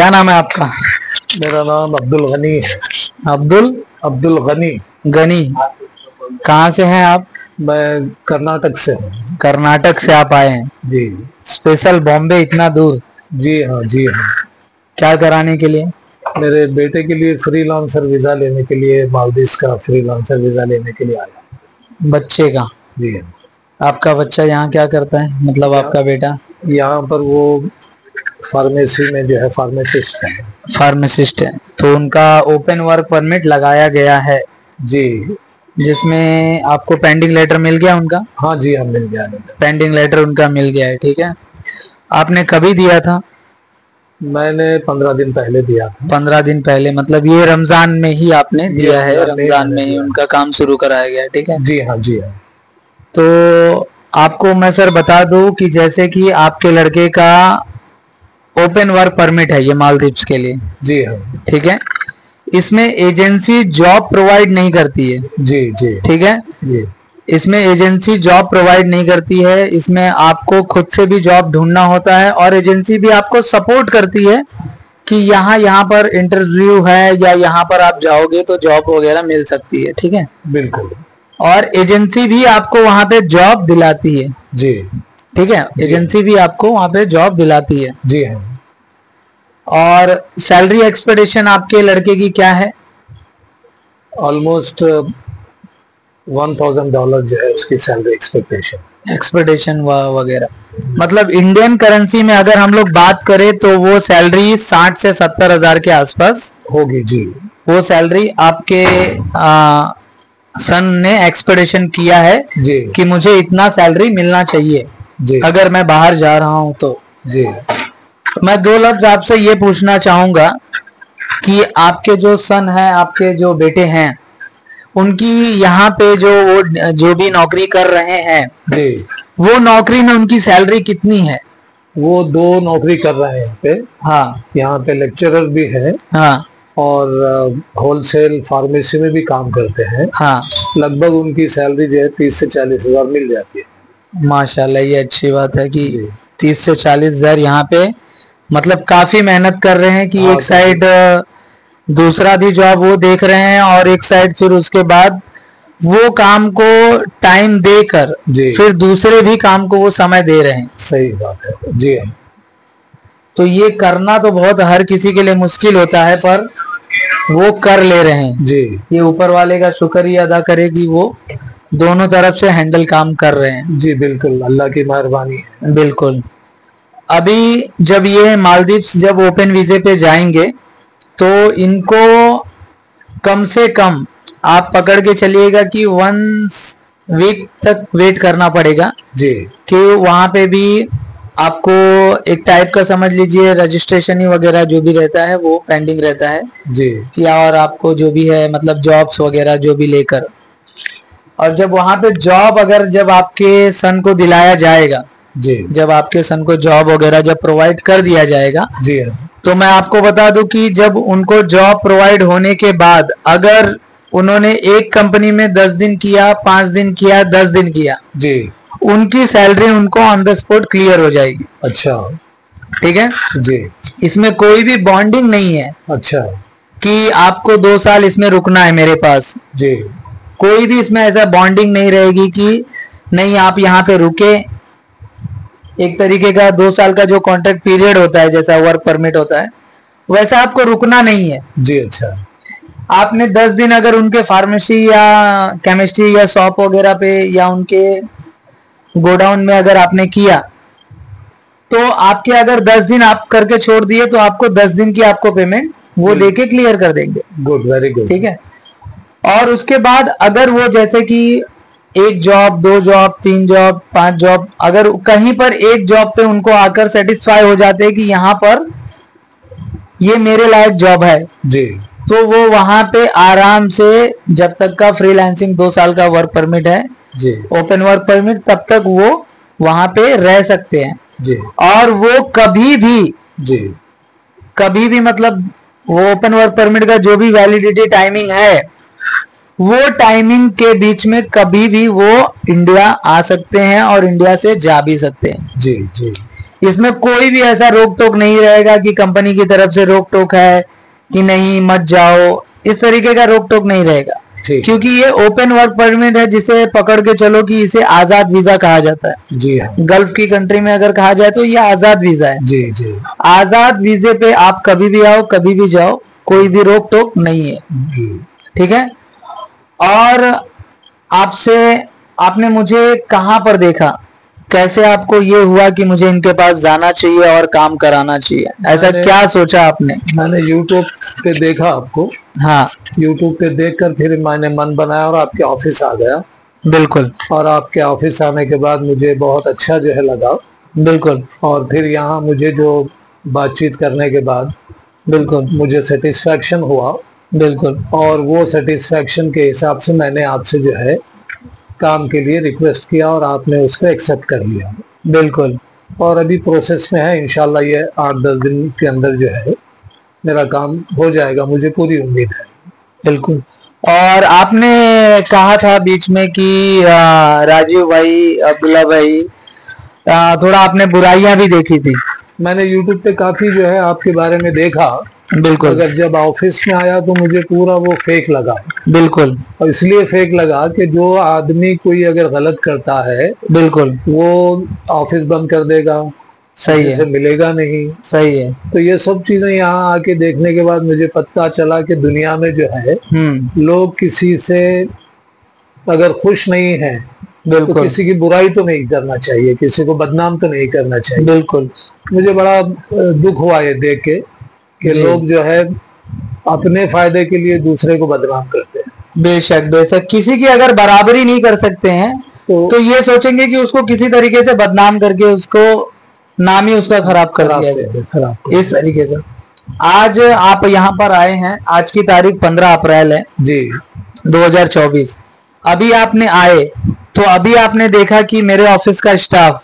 क्या नाम है आपका? मेरा नाम अब्दुल गनी है। अब्दुल? अब्दुल गनी। गनी। कहाँ से हैं आप? मैं कर्नाटक से हूँ। कर्नाटक से आप आए हैं? जी। स्पेशल बॉम्बे इतना दूर? जी हाँ जी हाँ। क्या कराने के लिए? मेरे बेटे के लिए फ्रीलांसर वीज़ा लेने के लिए मालदीव का फ्री फ्रीलांसर वीज़ा लेने के लिए आया बच्चे का? जी हाँ। आपका बच्चा यहाँ क्या करता है? मतलब आपका बेटा? यहाँ पर वो फार्मेसी में जो है फार्मासिस्ट है। फार्मासिस्ट है। तो उनका ओपन वर्क परमिट लगाया गया है। जी। जिसमें आपको पेंडिंग लेटर मिल गया उनका? हाँ जी हाँ मिल गया। पेंडिंग लेटर उनका मिल गया है ठीक है? आपने कभी दिया था? मैंने पंद्रह दिन पहले दिया था। पंद्रह दिन पहले मतलब ये रमज़ान में ही आपने दिया है रमज़ान में ही उनका काम शुरू कराया गया ठीक है? जी हाँ जी हाँ। तो आपको मैं सर बता दूँ कि जैसे कि आपके लड़के का ओपन वर्क परमिट है ये मालदीव्स के लिए। जी हाँ। ठीक है? इसमें एजेंसी जॉब प्रोवाइड नहीं करती है। जी जी। ठीक है? जी। इसमें एजेंसी जॉब प्रोवाइड नहीं करती है। इसमें आपको खुद से भी जॉब ढूंढना होता है और एजेंसी भी आपको सपोर्ट करती है कि यहाँ यहाँ पर इंटरव्यू है या यहाँ पर आप जाओगे तो जॉब वगैरह मिल सकती है। ठीक है? बिल्कुल। और एजेंसी भी आपको वहाँ पे जॉब दिलाती है। जी। ठीक है? एजेंसी भी आपको वहाँ पे जॉब दिलाती है। जी हाँ। और सैलरी एक्सपेक्टेशन आपके लड़के की क्या है? ऑलमोस्ट वन थाउज़ेंड डॉलर जो है उसकी सैलरी एक्सपेक्टेशन एक्सपेक्टेशन वगैरह। मतलब इंडियन करेंसी में अगर हम लोग बात करें तो वो सैलरी साठ से सत्तर हज़ार के आसपास होगी जी। वो सैलरी आपके आ, सन ने एक्सपेक्टेशन किया है जी। कि मुझे इतना सैलरी मिलना चाहिए। जी। अगर मैं बाहर जा रहा हूँ तो। जी। मैं दो लफ्ज आपसे ये पूछना चाहूँगा कि आपके जो सन है आपके जो बेटे हैं उनकी यहाँ पे जो वो जो भी नौकरी कर रहे हैं जी। वो नौकरी में उनकी सैलरी कितनी है? वो दो नौकरी कर रहे हैं यहाँ पे। हाँ। यहाँ पे लेक्चरर भी है हाँ। और होलसेल फार्मेसी में भी काम करते हैं। हाँ। लगभग उनकी सैलरी जो है तीस से चालीस हज़ार मिल जाती है। माशाल्लाह ये अच्छी बात है कि तीस से चालीस हज़ार यहाँ पे मतलब काफ़ी मेहनत कर रहे हैं कि हाँ, एक साइड दूसरा भी जॉब वो देख रहे हैं और एक साइड फिर उसके बाद वो काम को टाइम देकर जी। फिर दूसरे भी काम को वो समय दे रहे हैं। सही बात है। जी। तो ये करना तो बहुत हर किसी के लिए मुश्किल होता है पर वो कर ले रहे हैं। जी। ये ऊपर वाले का शुक्र ही अदा करे कि वो दोनों तरफ़ से हैंडल काम कर रहे हैं। जी बिल्कुल। अल्लाह की मेहरबानी। बिल्कुल। अभी जब ये मालदीव्स जब ओपन वीजे पे जाएँगे तो इनको कम से कम आप पकड़ के चलिएगा कि वन वीक तक वेट करना पड़ेगा। जी। कि वहाँ पे भी आपको एक टाइप का समझ लीजिए रजिस्ट्रेशन ही वगैरह जो भी रहता है वो पेंडिंग रहता है। जी। कि और आपको जो भी है मतलब जॉब्स वगैरह जो भी लेकर। और जब वहाँ पे जॉब अगर जब आपके सन को दिलाया जाएगा जी। जब आपके सन को जॉब वगैरह जब प्रोवाइड कर दिया जाएगा जी। तो मैं आपको बता दूँ कि जब उनको जॉब प्रोवाइड होने के बाद अगर उन्होंने एक कंपनी में दस दिन किया पाँच दिन किया दस दिन किया जी। उनकी सैलरी उनको ऑन द स्पॉट क्लियर हो जाएगी। अच्छा। ठीक है? जी। इसमें कोई भी बॉन्डिंग नहीं है अच्छा। कि आपको दो साल इसमें रुकना है मेरे पास। जी। कोई भी इसमें ऐसा बॉन्डिंग नहीं रहेगी कि नहीं आप यहाँ पे रुके एक तरीके का दो साल का जो कॉन्ट्रैक्ट पीरियड होता है जैसा वर्क परमिट होता है वैसा आपको रुकना नहीं है। जी अच्छा। आपने दस दिन अगर उनके फार्मेसी या केमिस्ट्री या शॉप वगैरह पे या उनके गोडाउन में अगर आपने किया तो आपके अगर दस दिन आप करके छोड़ दिए तो आपको दस दिन की आपको पेमेंट वो लेके क्लियर कर देंगे। गुड वेरी गुड ठीक है? और उसके बाद अगर वो जैसे कि एक जॉब दो जॉब तीन जॉब पाँच जॉब अगर कहीं पर एक जॉब पे उनको आकर सेटिस्फाई हो जाते हैं कि यहाँ पर ये मेरे लायक जॉब है जी। तो वो वहाँ पे आराम से जब तक का फ्रीलांसिंग दो साल का वर्क परमिट है जी। ओपन वर्क परमिट तब तक वो वहाँ पे रह सकते हैं। जी। और वो कभी भी जी। कभी भी मतलब वो ओपन वर्क परमिट का जो भी वैलिडिटी टाइमिंग है वो टाइमिंग के बीच में कभी भी वो इंडिया आ सकते हैं और इंडिया से जा भी सकते हैं। जी जी। इसमें कोई भी ऐसा रोक टोक नहीं रहेगा कि कंपनी की तरफ़ से रोक टोक है कि नहीं मत जाओ। इस तरीके का रोक टोक नहीं रहेगा। क्योंकि ये ओपन वर्क परमिट है जिसे पकड़ के चलो कि इसे आज़ाद वीज़ा कहा जाता है। जी हाँ। गल्फ की कंट्री में अगर कहा जाए तो ये आज़ाद वीज़ा है। जी जी। आज़ाद वीजे पे आप कभी भी आओ कभी भी जाओ कोई भी रोक टोक नहीं है। ठीक है? और आपसे आपने मुझे कहाँ पर देखा? कैसे आपको ये हुआ कि मुझे इनके पास जाना चाहिए और काम कराना चाहिए? ऐसा क्या सोचा आपने? मैंने यूट्यूब पे देखा आपको। हाँ। यूट्यूब पे देखकर फिर मैंने मन बनाया और आपके ऑफ़िस आ गया। बिल्कुल। और आपके ऑफ़िस आने के बाद मुझे बहुत अच्छा जो है लगा। बिल्कुल। और फिर यहाँ मुझे जो बातचीत करने के बाद बिल्कुल। मुझे सेटिस्फैक्शन हुआ। बिल्कुल। और वो सेटिस्फेक्शन के हिसाब से मैंने आपसे जो है काम के लिए रिक्वेस्ट किया और आपने उसको एक्सेप्ट कर लिया। बिल्कुल। और अभी प्रोसेस में है इनशाला ये आठ दस दिन के अंदर जो है मेरा काम हो जाएगा मुझे पूरी उम्मीद है। बिल्कुल। और आपने कहा था बीच में कि राजीव भाई अब्दुल्ला भाई आ, थोड़ा आपने बुराइयाँ भी देखी थी। मैंने यूट्यूब पे काफ़ी जो है आपके बारे में देखा। बिल्कुल। अगर जब ऑफ़िस में आया तो मुझे पूरा वो फेक लगा। बिल्कुल। और इसलिए फेक लगा कि जो आदमी कोई अगर गलत करता है बिल्कुल। वो ऑफ़िस बंद कर देगा सही से है। मिलेगा नहीं। सही है। तो ये सब चीज़ें यहाँ आके देखने के बाद मुझे पता चला कि दुनिया में जो है हम्म। लोग किसी से अगर खुश नहीं है तो किसी की बुराई तो नहीं करना चाहिए किसी को बदनाम तो नहीं करना चाहिए। बिल्कुल। मुझे बड़ा दुख हुआ ये देख के। कि लोग जो है अपने फ़ायदे के लिए दूसरे को बदनाम करते हैं। बेशक बेशक। किसी की अगर बराबरी नहीं कर सकते हैं तो तो ये सोचेंगे कि उसको किसी तरीके से बदनाम करके उसको नाम ही उसका खराब कर दिया जाए खराब इस तरीके से। आज आप यहाँ पर आए हैं आज की तारीख 15 अप्रैल है। जी। 2024 अभी आपने आए तो अभी आपने देखा कि मेरे ऑफ़िस का स्टाफ